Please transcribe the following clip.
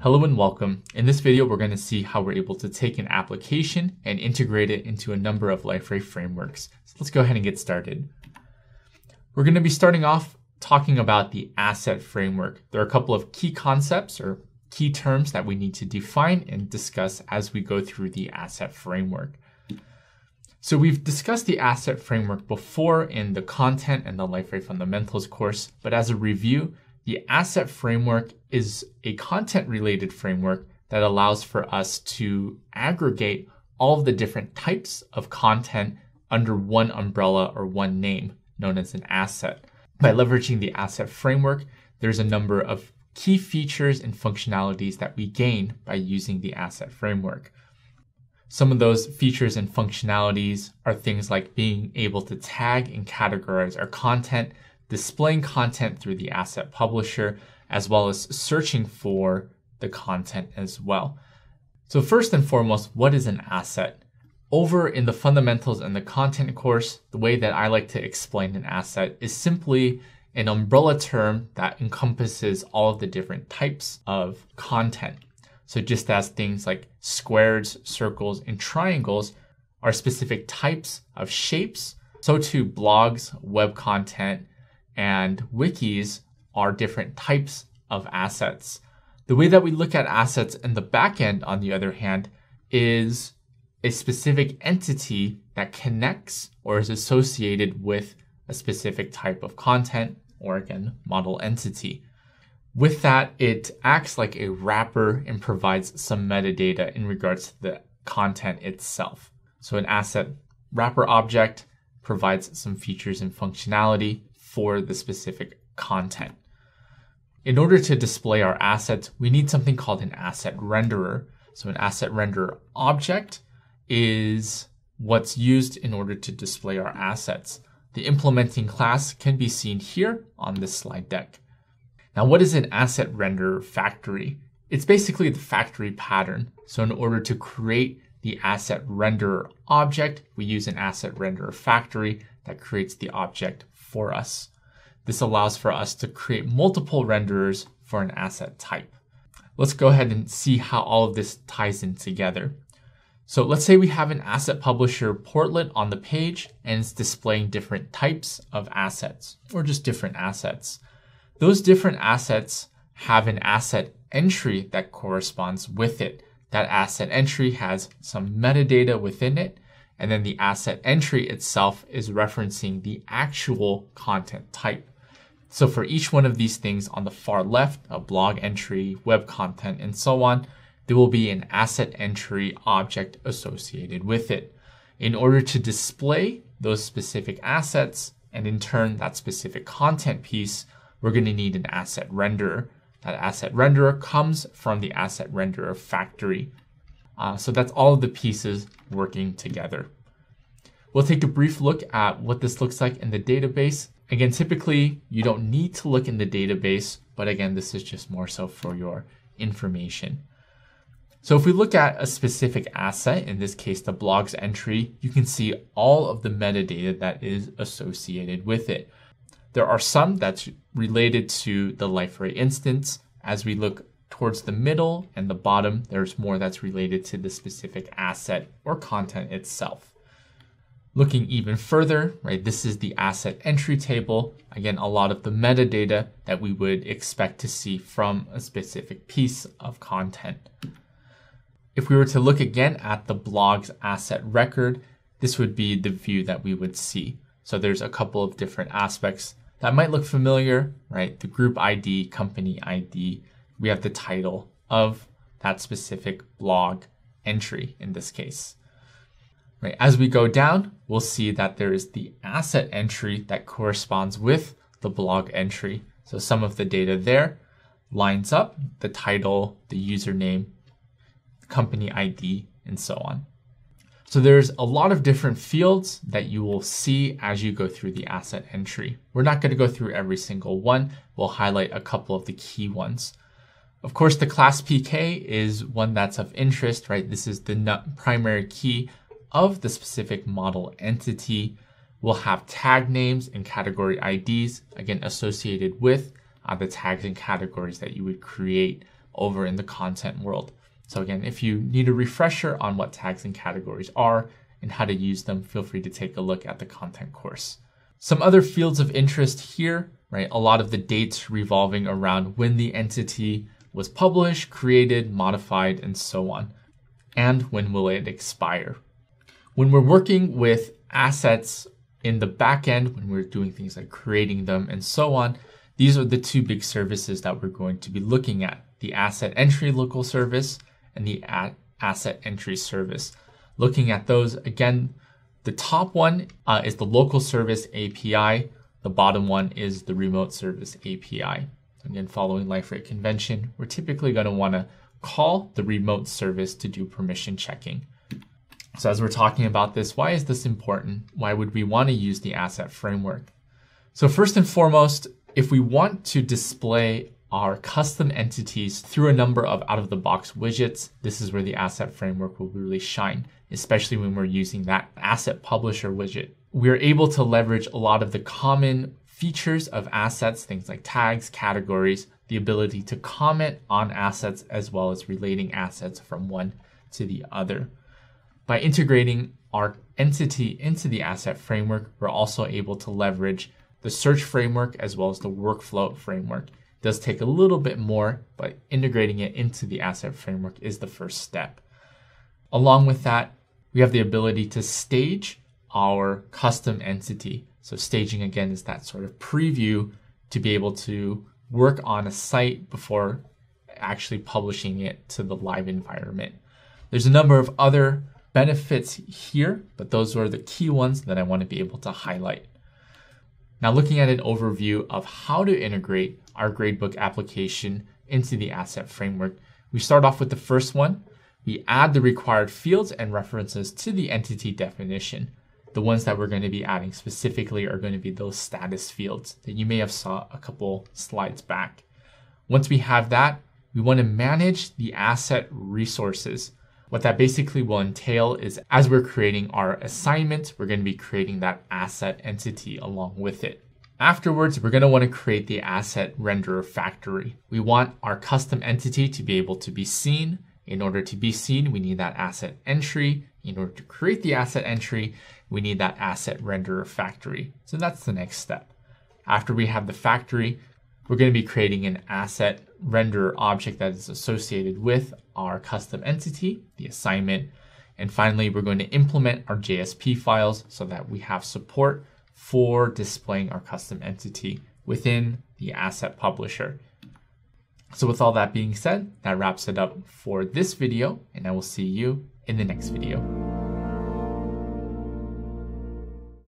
Hello and welcome. In this video, we're going to see how we're able to take an application and integrate it into a number of Liferay frameworks. So let's go ahead and get started. We're going to be starting off talking about the asset framework. There are a couple of key concepts or key terms that we need to define and discuss as we go through the asset framework. So we've discussed the asset framework before in the content and the Liferay fundamentals course, but as a review, the asset framework is a content related framework that allows for us to aggregate all of the different types of content under one umbrella or one name known as an asset. By leveraging the asset framework, there's a number of key features and functionalities that we gain by using the asset framework. Some of those features and functionalities are things like being able to tag and categorize our content displaying content through the asset publisher, as well as searching for the content as well. So first and foremost, what is an asset? Over in the fundamentals and the content course, the way that I like to explain an asset is simply an umbrella term that encompasses all of the different types of content. So just as things like squares, circles, and triangles are specific types of shapes, so too blogs, web content, and wikis are different types of assets. The way that we look at assets in the backend, on the other hand, is a specific entity that connects or is associated with a specific type of content or again, model entity. With that, it acts like a wrapper and provides some metadata in regards to the content itself. So an asset wrapper object provides some features and functionality for the specific content. In order to display our assets, we need something called an asset renderer. So an asset renderer object is what's used in order to display our assets. The implementing class can be seen here on this slide deck. Now, what is an asset renderer factory? It's basically the factory pattern. So in order to create the asset renderer object, we use an asset renderer factory that creates the object for us. This allows for us to create multiple renderers for an asset type. Let's go ahead and see how all of this ties in together. So let's say we have an asset publisher portlet on the page and it's displaying different types of assets or just different assets. Those different assets have an asset entry that corresponds with it. That asset entry has some metadata within it and then the asset entry itself is referencing the actual content type. So for each one of these things on the far left, a blog entry, web content, and so on, there will be an asset entry object associated with it. In order to display those specific assets, and in turn that specific content piece, we're going to need an asset renderer. That asset renderer comes from the asset renderer factory. Uh, so that's all of the pieces working together. We'll take a brief look at what this looks like in the database. Again, typically you don't need to look in the database, but again, this is just more so for your information. So if we look at a specific asset, in this case, the blogs entry, you can see all of the metadata that is associated with it. There are some that's related to the Liferay instance. As we look towards the middle and the bottom, there's more that's related to the specific asset or content itself. Looking even further, right, this is the asset entry table. Again, a lot of the metadata that we would expect to see from a specific piece of content. If we were to look again at the blog's asset record, this would be the view that we would see. So there's a couple of different aspects that might look familiar, right? The group ID, company ID, we have the title of that specific blog entry in this case. Right, as we go down, we'll see that there is the asset entry that corresponds with the blog entry. So some of the data there lines up, the title, the username, company ID, and so on. So there's a lot of different fields that you will see as you go through the asset entry. We're not going to go through every single one. We'll highlight a couple of the key ones. Of course, the class PK is one that's of interest, right? This is the primary key of the specific model entity We'll have tag names and category IDs, again, associated with uh, the tags and categories that you would create over in the content world. So again, if you need a refresher on what tags and categories are and how to use them, feel free to take a look at the content course. Some other fields of interest here, right? A lot of the dates revolving around when the entity was published, created, modified, and so on. And when will it expire? When we're working with assets in the backend, when we're doing things like creating them and so on, these are the two big services that we're going to be looking at the asset entry local service and the asset entry service. Looking at those again, the top one uh, is the local service API. The bottom one is the remote service API. Again, following Liferay convention, we're typically going to want to call the remote service to do permission checking. So as we're talking about this, why is this important? Why would we want to use the asset framework? So first and foremost, if we want to display our custom entities through a number of out-of-the-box widgets, this is where the asset framework will really shine, especially when we're using that asset publisher widget. We're able to leverage a lot of the common features of assets, things like tags, categories, the ability to comment on assets as well as relating assets from one to the other. By integrating our entity into the asset framework, we're also able to leverage the search framework as well as the workflow framework. Does take a little bit more, but integrating it into the asset framework is the first step. Along with that, we have the ability to stage our custom entity. So staging again is that sort of preview to be able to work on a site before actually publishing it to the live environment. There's a number of other benefits here, but those are the key ones that I want to be able to highlight. Now looking at an overview of how to integrate our gradebook application into the asset framework, we start off with the first one. We add the required fields and references to the entity definition. The ones that we're going to be adding specifically are going to be those status fields that you may have saw a couple slides back. Once we have that, we want to manage the asset resources. What that basically will entail is as we're creating our assignment, we're going to be creating that asset entity along with it. Afterwards, we're going to want to create the asset renderer factory. We want our custom entity to be able to be seen. In order to be seen, we need that asset entry. In order to create the asset entry, we need that asset renderer factory. So that's the next step. After we have the factory, we're going to be creating an asset renderer object that is associated with our custom entity, the assignment. And finally, we're going to implement our JSP files so that we have support for displaying our custom entity within the asset publisher. So with all that being said, that wraps it up for this video, and I will see you in the next video.